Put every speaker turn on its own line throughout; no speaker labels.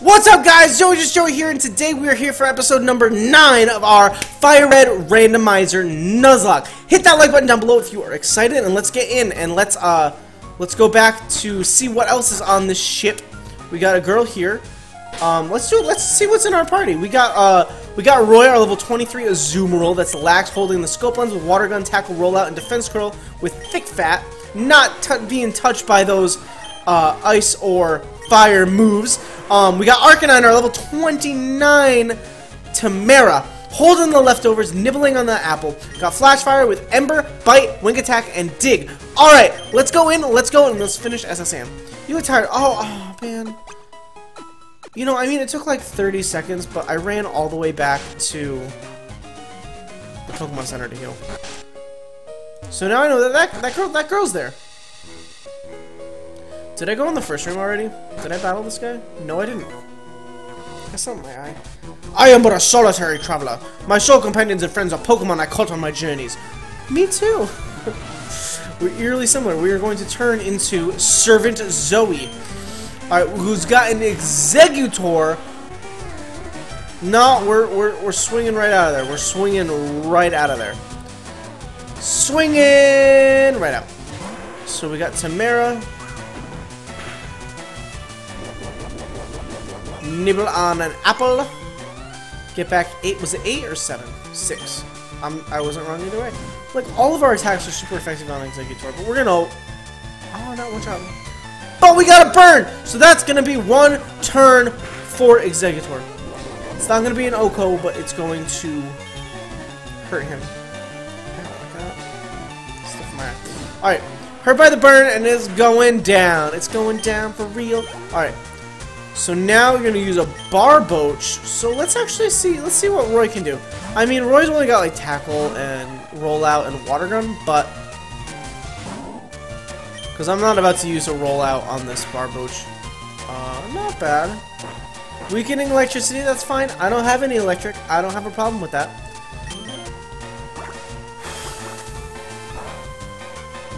What's up guys, Joey Just Joey here, and today we are here for episode number 9 of our Fire Red Randomizer Nuzlocke. Hit that like button down below if you are excited, and let's get in, and let's, uh, let's go back to see what else is on this ship. We got a girl here. Um, let's do, let's see what's in our party. We got, uh, we got Roy, our level 23 Azumarill, that's lax, holding the scope lens with water gun, tackle, rollout, and defense curl with thick fat, not being touched by those, uh, ice or fire moves. Um, we got Arcanine, our level 29 Tamara, holding the leftovers, nibbling on the apple. Got Flash Fire with Ember, Bite, Wing Attack, and Dig. Alright, let's go in, let's go, and let's finish S.S. Anne. You look tired. Oh, oh, man. You know, I mean, it took like 30 seconds, but I ran all the way back to the Pokemon Center to heal. So now I know that that, that, girl, that girl's there. Did I go in the first room already? Did I battle this guy? No, I didn't. I saw my eye. I am but a solitary traveler. My sole companions and friends are Pokemon I caught on my journeys. Me too. We're eerily similar. We are going to turn into Servant Zoe. Alright, who's got an Exeggutor. No, we're, we're, we're swinging right out of there. We're swinging right out of there. Swinging right out. So we got Tamara. Nibble on an apple. Get back eight. Was it eight or seven? Six. I'm, I wasn't wrong either way. Like, all of our attacks are super effective on Exeggutor, but we're gonna... Oh, not one shot. But we got a burn! So that's gonna be one turn for Exeggutor. It's not gonna be an OHKO, but it's going to hurt him. Alright, hurt by the burn, and it's going down. It's going down for real. Alright, so now we're gonna use a bar Barboach. So let's actually see. Let's see what Roy can do. I mean, Roy's only got like tackle and rollout and water gun, but because I'm not about to use a rollout on this Barboach. Uh, not bad. Weakening electricity, that's fine. I don't have any electric. I don't have a problem with that.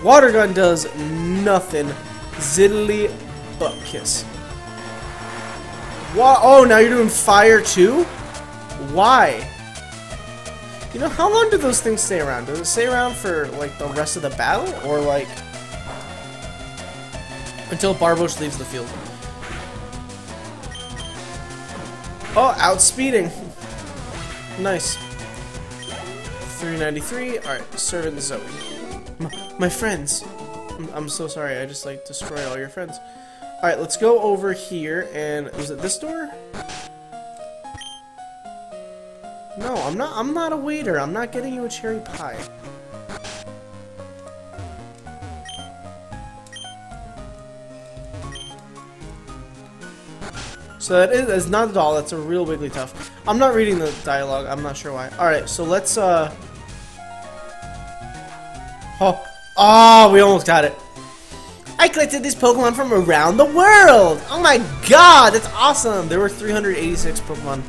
Water gun does nothing. Ziddly butt kiss. Why? Oh, now you're doing fire too? Why? You know, how long do those things stay around? Does it stay around for, like, the rest of the battle? Or, like, until Barboach leaves the field? Oh, outspeeding. nice. 393. Alright, Servant Zoe. My, my friends. I'm, I'm so sorry, I just, like, destroyed all your friends. Alright, let's go over here and was it this door? No, I'm not I'm not a waiter. I'm not getting you a cherry pie. So that is that's not a doll, that's a real Wiggly Wigglytuff. I'm not reading the dialogue, I'm not sure why. Alright, so let's uh Oh, oh, we almost got it. I collected these Pokemon from around the world! Oh my god, that's awesome! There were 386 Pokemon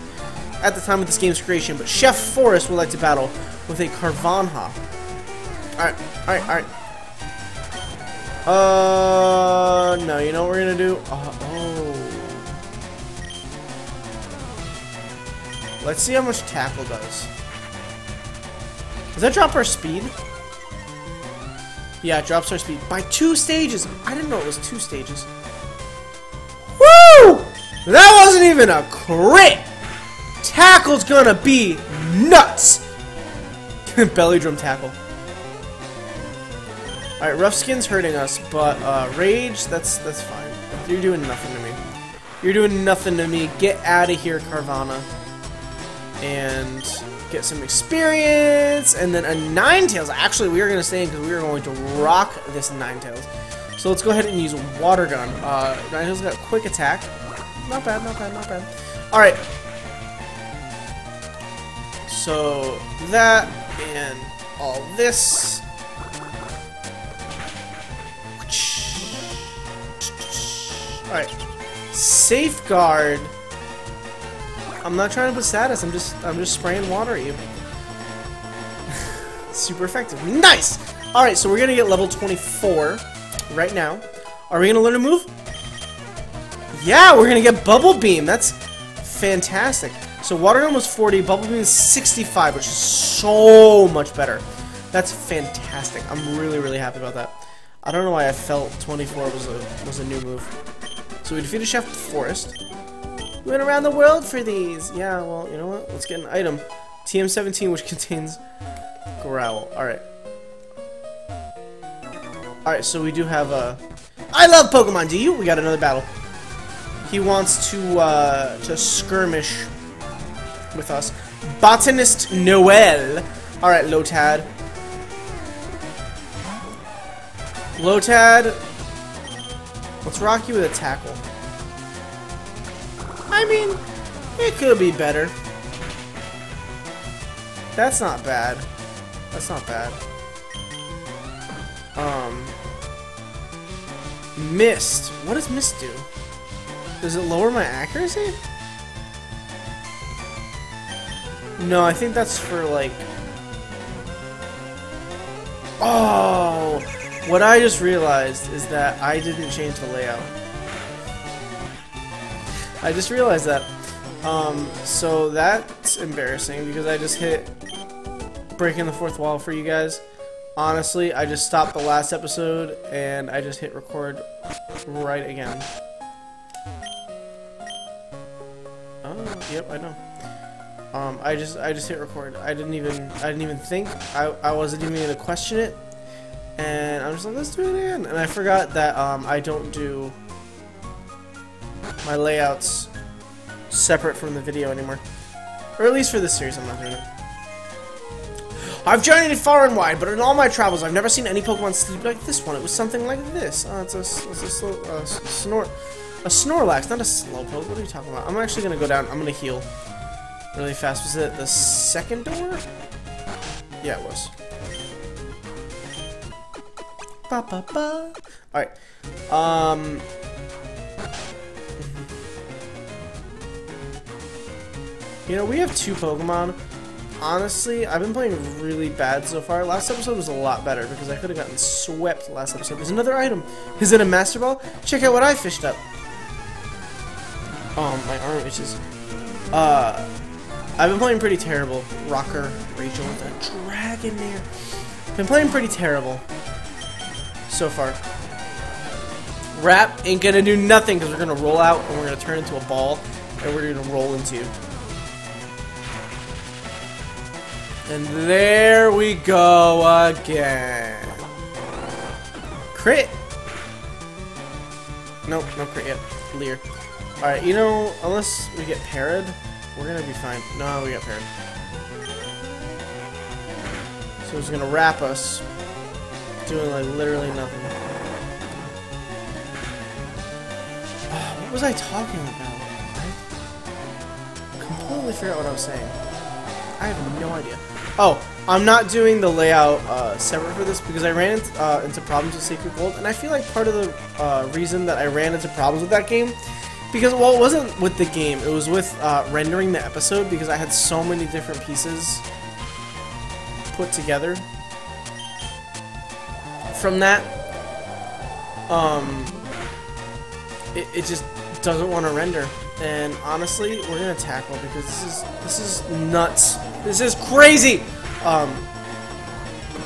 at the time of this game's creation, but Chef Forest would like to battle with a Carvanha. Alright, alright, alright. Uh, no, you know what we're gonna do? Uh, oh. Let's see how much Tackle does. Does that drop our speed? Yeah, it drops our speed by two stages. I didn't know it was two stages. Woo! That wasn't even a crit! Tackle's gonna be nuts! Belly drum tackle. Alright, rough skin's hurting us, but uh, rage, that's that's fine. You're doing nothing to me. You're doing nothing to me. Get out of here, Carvanha. And get some experience, and then a Ninetales. Actually, we are going to stay in because we are going to rock this Ninetales. So let's go ahead and use Water Gun. Uh, Ninetales got Quick Attack. Not bad, not bad, not bad. Alright. So, that, and all this. Alright. Safeguard I'm not trying to put status. I'm just I'm just spraying water at you. Super effective. Nice! Alright, so we're gonna get level 24 right now. Are we gonna learn a move? Yeah, we're gonna get Bubble Beam. That's fantastic. So Water Gun was 40, Bubble Beam is 65, which is so much better. That's fantastic. I'm really, really happy about that. I don't know why I felt 24 was a was a new move. So we defeated Chef Forest. We went around the world for these. Yeah, well, you know what? Let's get an item. TM17, which contains Growl. Alright. Alright, so we do have a... I love Pokemon, do you? We got another battle. He wants to, uh, to skirmish with us. Botanist Noel. Alright, Lotad. Lotad. Let's rock you with a tackle. I mean, it could be better. That's not bad. That's not bad. Um, Mist. What does Mist do? Does it lower my accuracy? No, I think that's for like... Oh! What I just realized is that I didn't change the layout. I just realized that. Um, so that's embarrassing because I just hit breaking the fourth wall for you guys. Honestly, I just stopped the last episode and I just hit record right again. Oh, yep, I know. Um, I just I just hit record. I didn't even I didn't even think. I I wasn't even gonna question it. And I'm just like, let's do it again. And I forgot that um, I don't do my layouts separate from the video anymore. Or at least for this series, I'm not doing it. I've journeyed far and wide, but in all my travels, I've never seen any Pokemon sleep like this one. It was something like this. Oh, it's a, it's a slow, uh, snort, a Snorlax, not a Slowpoke. What are you talking about? I'm actually gonna go down. I'm gonna heal really fast. Was it the second door? Yeah, it was. Ba ba ba. All right. Um. You know, we have two Pokemon. Honestly, I've been playing really bad so far. Last episode was a lot better because I could have gotten swept last episode. There's another item. Is it a Master Ball? Check out what I fished up. Oh, my arm itches. Uh, I've been playing pretty terrible. Rocker, Rachel with a dragon there. Been playing pretty terrible so far. Wrap ain't gonna do nothing because we're gonna roll out and we're gonna turn into a ball and we're gonna roll into And there we go again. Crit! Nope, no crit yet. Leer. Alright, you know, unless we get parried, we're gonna be fine. No, we got parried. So he's gonna wrap us, doing like literally nothing. Uh, what was I talking about? I completely forgot what I was saying. I have no idea. Oh, I'm not doing the layout uh, separate for this because I ran into, uh, into, problems with Sacred Gold, and I feel like part of the uh, reason that I ran into problems with that game, because, well, it wasn't with the game, it was with uh, rendering the episode because I had so many different pieces put together. From that, um, it, it just doesn't want to render. And honestly, we're gonna tackle because this is this is nuts. This is crazy. Um,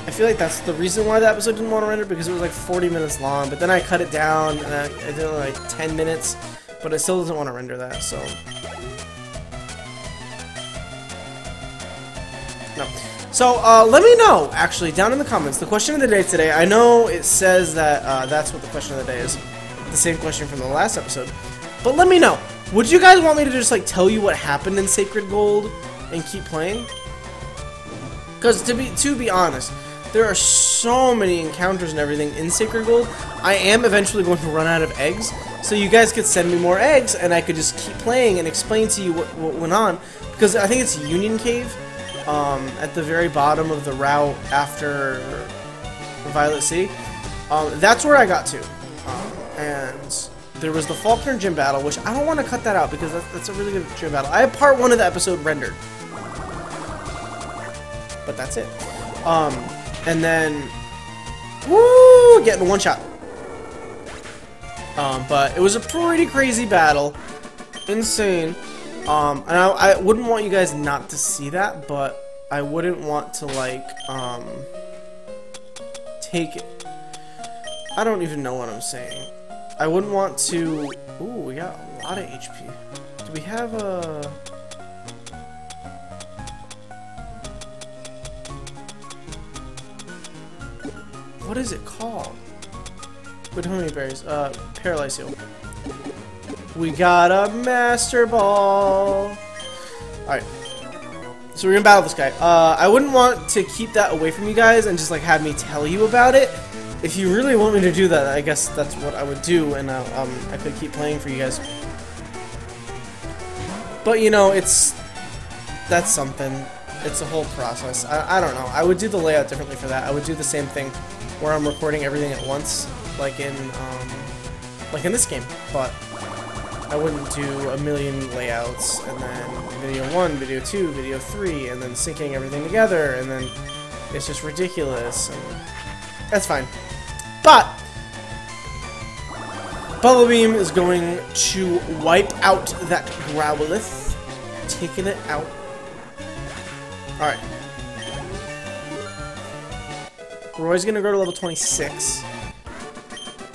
I feel like that's the reason why the episode didn't want to render because it was like 40 minutes long. But then I cut it down and I, I did like 10 minutes, but it still doesn't want to render that. So no. So uh, let me know actually down in the comments the question of the day today. I know it says that uh, that's what the question of the day is, the same question from the last episode. But let me know. Would you guys want me to just like tell you what happened in Sacred Gold and keep playing? Because to be to be honest, there are so many encounters and everything in Sacred Gold. I am eventually going to run out of eggs, so you guys could send me more eggs, and I could just keep playing and explain to you what, what went on. Because I think it's Union Cave, um, at the very bottom of the route after Violet City. Um, that's where I got to, um, and there was the Falkner gym battle, which I don't want to cut that out because that's, that's a really good gym battle. I have part one of the episode rendered. But that's it. Um, and then, woo, getting one shot. Um, but it was a pretty crazy battle. Insane. Um, and I, I wouldn't want you guys not to see that, but I wouldn't want to, like, um, take it. I don't even know what I'm saying. I wouldn't want to... Ooh, we got a lot of HP. Do we have a... What is it called? With how many berries? Uh, Paralyze. We got a Master Ball! Alright. So we're gonna battle this guy. Uh, I wouldn't want to keep that away from you guys and just like have me tell you about it. If you really want me to do that, I guess that's what I would do, and uh, um, I could keep playing for you guys. But you know, it's that's something. It's a whole process. I, I don't know. I would do the layout differently for that. I would do the same thing where I'm recording everything at once, like in um, like in this game. But I wouldn't do a million layouts and then video one, video two, video three, and then syncing everything together, and then it's just ridiculous. That's fine. But Bubble Beam is going to wipe out that Growlithe, taking it out. Alright. Roy's gonna go to level 26.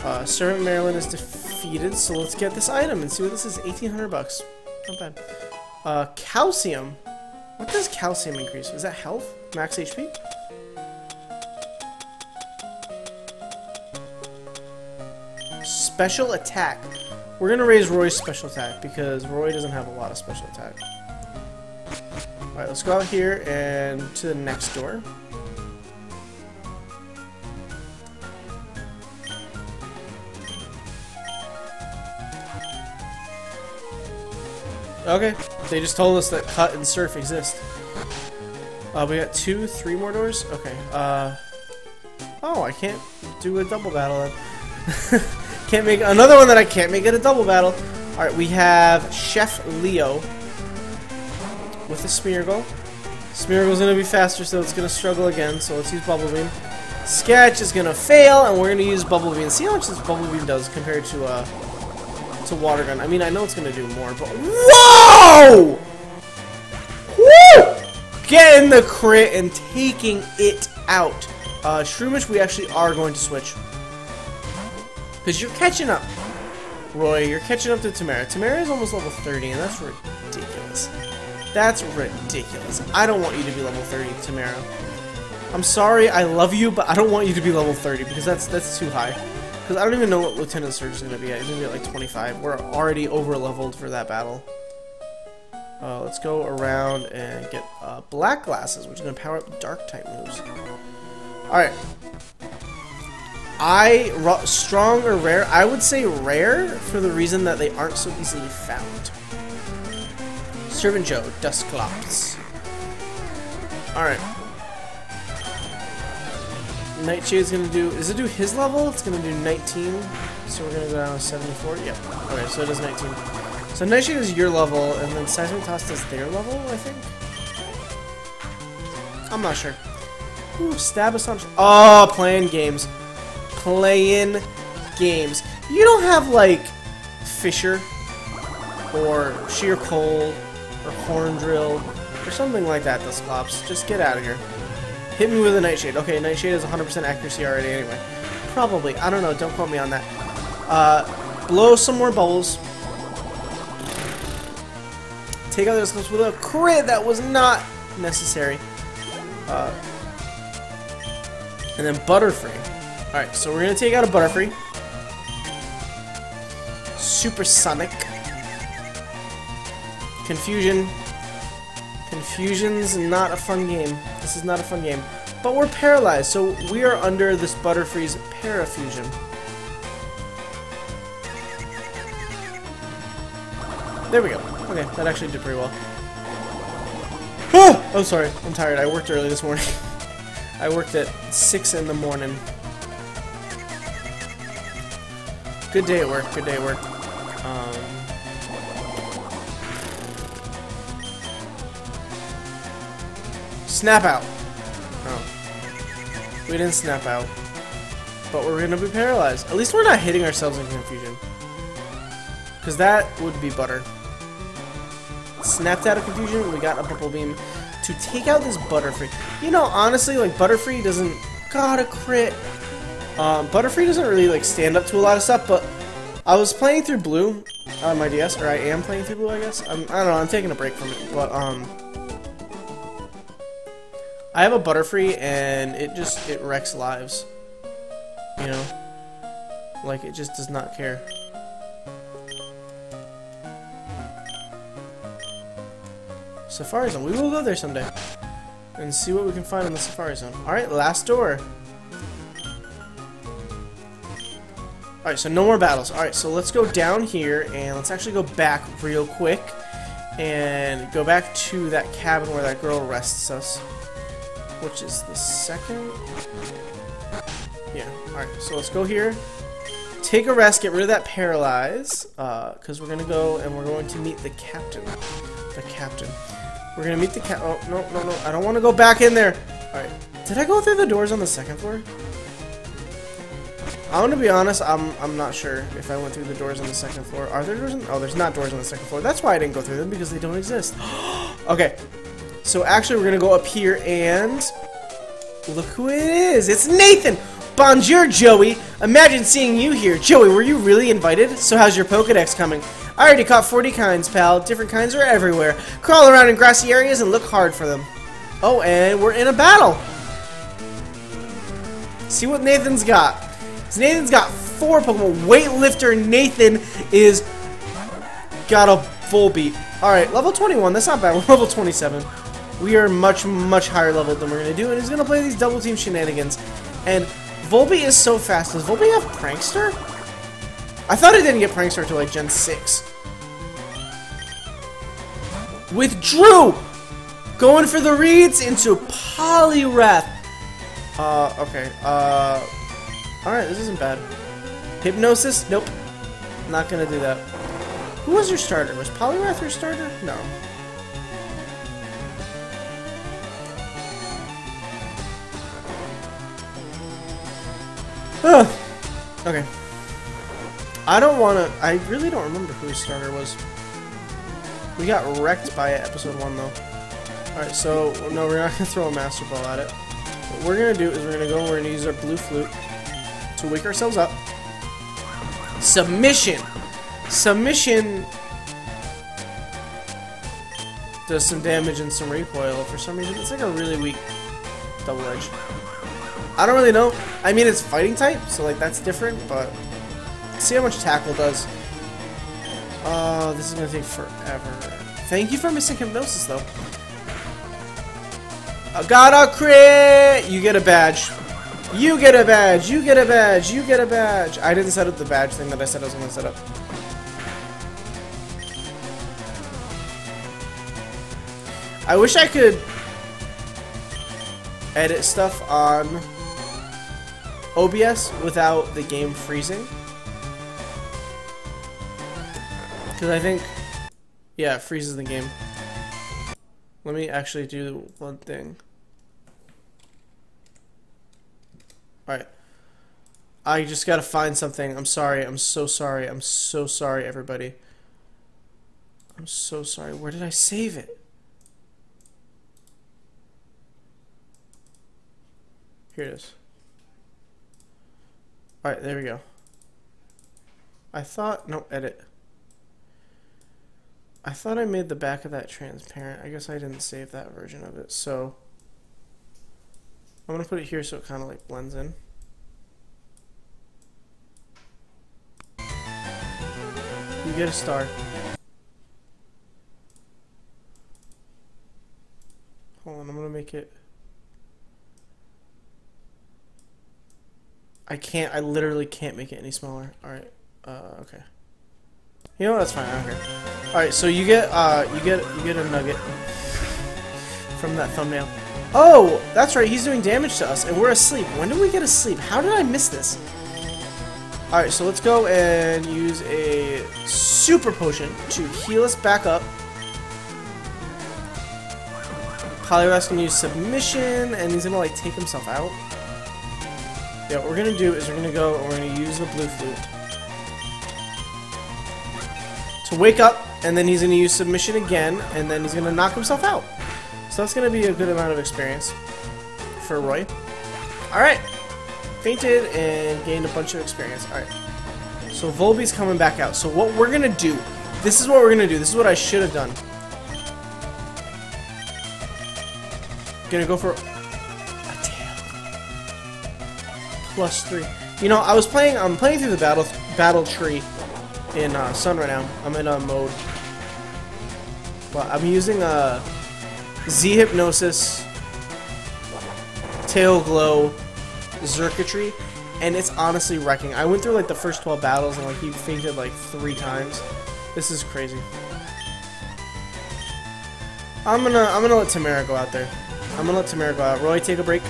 Uh, Servant Marilyn is defeated, so let's get this item and see what this is. 1800 bucks. Not bad. Uh, calcium. What does calcium increase? Is that health? Max HP? Special attack. We're gonna raise Roy's special attack because Roy doesn't have a lot of special attack. Alright, let's go out here and to the next door. Okay, they just told us that cut and surf exist. Uh, we got two, three more doors? Okay, uh... Oh, I can't do a double battle then. can't make another one that I can't make it a double battle. Alright, we have Chef Leo with a Smeargle. Smeargle's gonna be faster, so it's gonna struggle again, so let's use Bubble Beam. Sketch is gonna fail, and we're gonna use Bubble Beam. See how much this Bubble Beam does compared to, uh, to Water Gun. I mean, I know it's gonna do more, but whoa! Woo! Getting the crit and taking it out. Uh, Shroomish, we actually are going to switch. Because you're catching up. Roy, you're catching up to Tamara. Tamara is almost level 30, and that's ridiculous. That's ridiculous. I don't want you to be level 30, Tamara. I'm sorry, I love you, but I don't want you to be level 30, because that's that's too high. Because I don't even know what Lieutenant Surge is going to be at. He's going to be at like 25. We're already over-leveled for that battle. Uh, let's go around and get uh, Black Glasses, which is going to power up Dark-type moves. Alright. I, strong or rare? I would say rare for the reason that they aren't so easily found. Servant Joe, Dusclops. Alright. Nightshade's gonna do, is it do his level? It's gonna do 19, so we're gonna go down to 74, yep. Okay, so it does 19. So Nightshade is your level, and then Seismic Toss does their level, I think? I'm not sure. Ooh, stab assumption. Oh, playing games. Playing games. You don't have, like, Fissure, or Sheer Cold, or Horn Drill, or something like that, Dusclops. Just get out of here. Hit me with a Nightshade. Okay, Nightshade is 100% accuracy already anyway. Probably. I don't know. Don't quote me on that. Uh, blow some more bubbles. Take out those with a crit that was not necessary. Uh, and then Butterfree. Alright, so we're going to take out a Butterfree. Supersonic. Confusion. Confusion's not a fun game. This is not a fun game. But we're paralyzed, so we are under this Butterfree's Parafusion. There we go. Okay, that actually did pretty well. Oh, I'm sorry. I'm tired. I worked early this morning. I worked at 6 in the morning. Good day at work. Good day at work. Um, snap out. Oh. We didn't snap out. But we're gonna be paralyzed. At least we're not hitting ourselves in confusion. Because that would be butter. Snapped out of confusion, we got a bubble beam to take out this Butterfree. You know, honestly, like, Butterfree doesn't... got a crit. Um, Butterfree doesn't really, like, stand up to a lot of stuff, but I was playing through Blue on my DS, or I am playing through Blue, I guess. I'm, I don't know, I'm taking a break from it, but, um... I have a Butterfree, and it just, it wrecks lives. You know? Like, it just does not care. Safari Zone. We will go there someday. And see what we can find in the Safari Zone. Alright, last door. Alright, so no more battles. Alright, so let's go down here and let's actually go back real quick. And go back to that cabin where that girl rests us. Which is the second... Yeah, alright, so let's go here. Take a rest, get rid of that paralyze. Because uh, we're going to go and we're going to meet the captain. The captain. We're gonna meet the cat. Oh, no, no, no. I don't want to go back in there. Alright. Did I go through the doors on the second floor? I want to be honest, I'm, I'm not sure if I went through the doors on the second floor. Are there doors? Oh, there's not doors on the second floor. That's why I didn't go through them, because they don't exist. okay. So actually, we're to go up here and... Look who it is. It's Nathan! Bonjour, Joey! Imagine seeing you here. Joey, were you really invited? So how's your Pokedex coming? I already caught 40 kinds, pal. Different kinds are everywhere. Crawl around in grassy areas and look hard for them. Oh, and we're in a battle. See what Nathan's got. Nathan's got four Pokemon. Weightlifter Nathan is got a Volbeat. Alright, level 21. That's not bad. We're level 27. We are much, much higher level than we're going to do. And he's going to play these double team shenanigans. And Volbeat is so fast. Does Volbeat have Prankster? I thought I didn't get Prankster until like Gen 6. With Drew! Going for the reads into Poliwrath. Uh, okay. Uh, alright, this isn't bad. Hypnosis? Nope. Not gonna do that. Who was your starter? Was Poliwrath your starter? No. Ugh. Okay. I don't want to... I really don't remember who his starter was. We got wrecked by episode 1, though. Alright, so... No, we're not going to throw a Master Ball at it. What we're going to do is we're going to go and we're going to use our Blue Flute to wake ourselves up. Submission! Submission does some damage and some recoil. For some reason, it's like a really weak double edge. I don't really know. I mean, it's fighting type, so like that's different, but see how much tackle does. Oh, this is gonna take forever. Thank you for missing hypnosis, though. I got a crit! You get a badge. You get a badge. You get a badge. You get a badge. I didn't set up the badge thing that I said I was gonna set up. I wish I could edit stuff on OBS without the game freezing. Because I think, yeah, it freezes the game. Let me actually do one thing. Alright. I just gotta find something. I'm sorry. I'm so sorry. I'm so sorry, everybody. I'm so sorry. Where did I save it? Here it is. Alright, there we go. I thought... No, edit. I thought I made the back of that transparent. I guess I didn't save that version of it. So I'm going to put it here so it kind of like blends in. You get a star. Hold on, I'm going to make it... I can't, I literally can't make it any smaller. Alright, uh, okay. You know, that's fine. I don't care. All right, so you get uh, you get you get a nugget from that thumbnail. Oh, that's right. He's doing damage to us, and we're asleep. When did we get asleep? How did I miss this? All right, so let's go and use a super potion to heal us back up. Poliwrath's gonna use submission, and he's gonna like take himself out. Yeah, what we're gonna do is we're gonna go and we're gonna use the blue flute. So wake up, and then he's going to use submission again, and then he's going to knock himself out. So that's going to be a good amount of experience for Roy. Alright. Fainted and gained a bunch of experience. Alright. So Volbeat's coming back out. So what we're going to do, this is what we're going to do. This is what I should have done. Gonna go for a tail. Plus three. You know, I was playing, I'm playing through the battle battle tree in uh, Sun right now. I'm in a mode. But I'm using a Z Hypnosis, Tail Glow, Xurkitree, and it's honestly wrecking. I went through like the first 12 battles and like he fainted like three times. This is crazy. I'm gonna I'm gonna let Tamara go out there. I'm gonna let Tamara go out. Roy, take a break.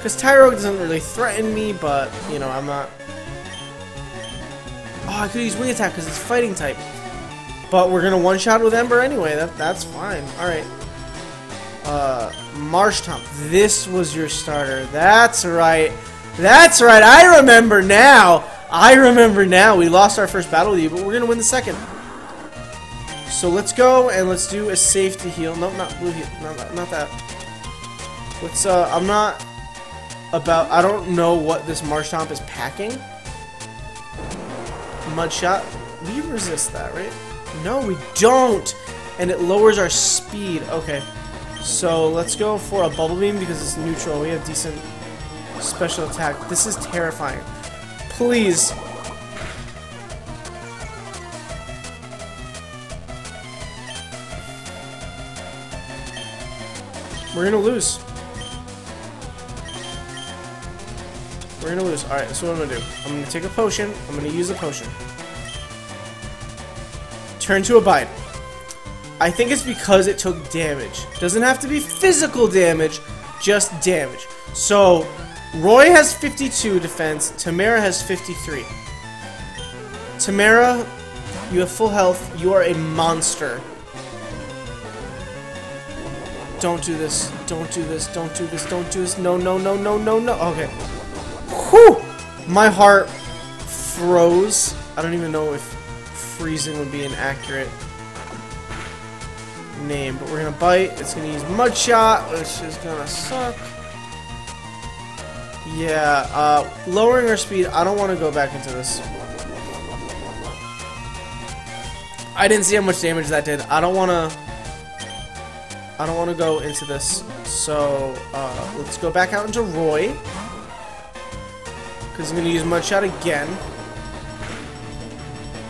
Because Tyrogue doesn't really threaten me, but, you know, I'm not... I could use Wing Attack because it's fighting type. But we're gonna one-shot with Ember anyway. That That's fine. Alright. Uh, Marsh Marshtomp. This was your starter. That's right. That's right. I remember now. I remember now. We lost our first battle with you, but we're gonna win the second. So let's go and let's do a safety heal. Nope, not blue heal. Not, not, that. Let's, uh, I'm not about, I don't know what this Marsh Marshtomp is packing. Mudshot. We resist that, right? No, we don't! And it lowers our speed. Okay. So let's go for a Bubble Beam because it's neutral. We have decent special attack. This is terrifying. Please, We're gonna lose. We're gonna lose. Alright, so what I'm gonna do. I'm gonna take a potion. I'm gonna use a potion. Turn to Abide. I think it's because it took damage. Doesn't have to be physical damage, just damage. So, Roy has 52 defense, Tamara has 53. Tamara, you have full health, you are a monster. Don't do this. Don't do this. Don't do this. Don't do this. No, no, no, no, no, no. Okay. Whew! My heart froze. I don't even know if freezing would be an accurate name, but we're gonna bite. It's gonna use Mud Shot, which is gonna suck. Yeah, uh, lowering our speed. I don't want to go back into this. I didn't see how much damage that did. I don't want to I don't want to go into this. So, uh, let's go back out into Roy. Because I'm going to use Mudshot again.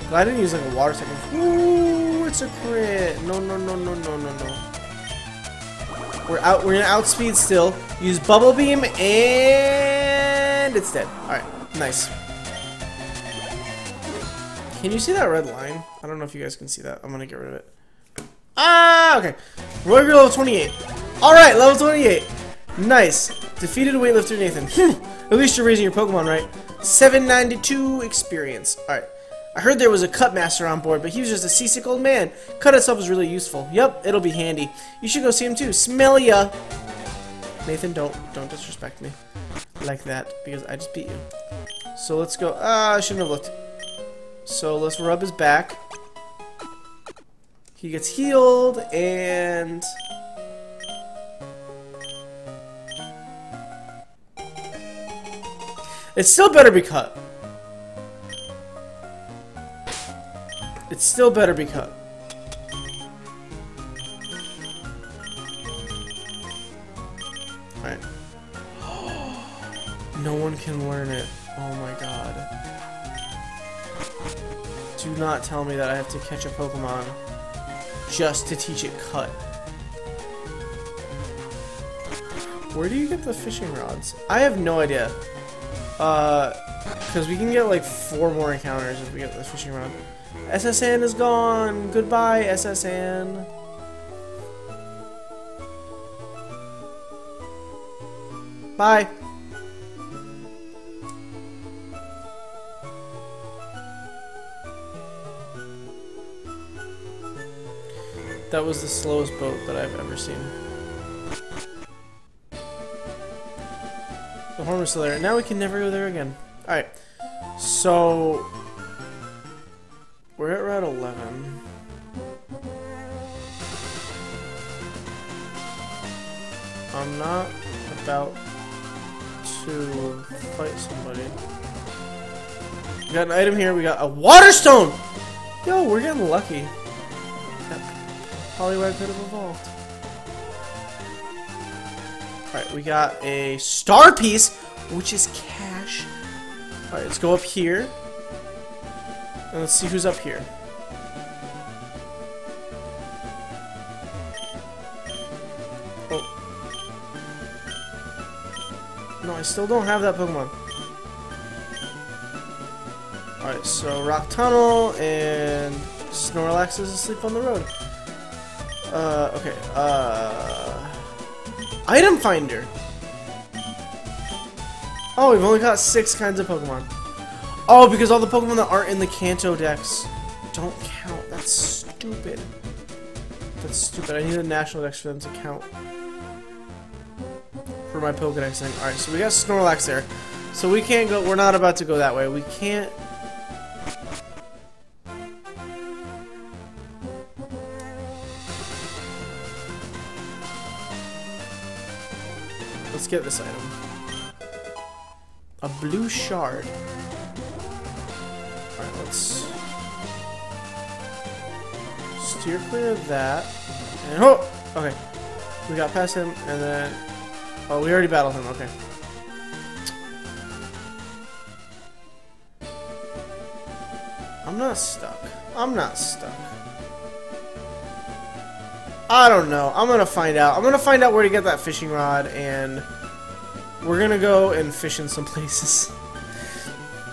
Glad I didn't use like a water technique. Ooh, it's a crit. No, no, no, no, no, no, no. We're out. We're gonna outspeed still. Use bubble beam and it's dead. All right, nice. Can you see that red line? I don't know if you guys can see that. I'm gonna get rid of it. Ah, okay. Roy level 28. Alright, level 28. Nice. Defeated weightlifter Nathan. At least you're raising your Pokemon right. 792 experience. Alright. I heard there was a cut master on board, but he was just a seasick old man. Cut itself is really useful. Yep, it'll be handy. You should go see him too. Smell ya. Nathan, don't don't disrespect me like that because I just beat you. So let's go. Ah, I shouldn't have looked. So let's rub his back. He gets healed, and... It still better be cut. It still better be cut. Alright. no one can learn it. Oh my god. Do not tell me that I have to catch a Pokemon just to teach it cut. Where do you get the fishing rods? I have no idea. Uh, because we can get like four more encounters if we get the fishing rod. S.S. Anne is gone. Goodbye, S.S. Anne. Bye. That was the slowest boat that I've ever seen. The horn was still there. Now we can never go there again. Alright. So... We're at Route 11. I'm not about to fight somebody. We got an item here. We got a Waterstone! Yo, we're getting lucky. That Poliwag could have evolved. Alright, we got a star piece, which is cash. Alright, let's go up here. And let's see who's up here. Oh. No, I still don't have that Pokemon. Alright, so Rock Tunnel and Snorlax is asleep on the road. Uh, okay, uh... Item Finder! Oh, we've only got six kinds of Pokemon. Oh, because all the Pokemon that aren't in the Kanto Dex don't count. That's stupid. That's stupid. I need a National Dex for them to count. For my Pokedex thing. Alright, so we got Snorlax there. So we can't go, we're not about to go that way. We can't get this item. A blue shard. Alright, let's steer clear of that. And oh! Okay. We got past him, and then... Oh, we already battled him, okay. I'm not stuck. I'm not stuck. I don't know. I'm gonna find out. I'm gonna find out where to get that fishing rod, and we're gonna go and fish in some places.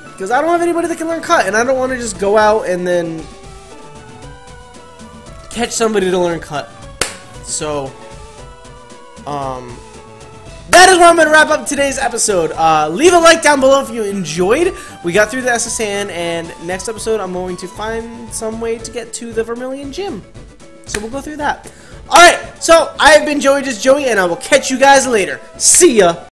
Because I don't have anybody that can learn cut, and I don't want to just go out and then catch somebody to learn cut. So, um, that is where I'm going to wrap up today's episode. Uh, leave a like down below if you enjoyed. We got through the S.S. Anne, and next episode I'm going to find some way to get to the Vermilion Gym. So we'll go through that. Alright, so I have been Joey Just Joey, and I will catch you guys later. See ya!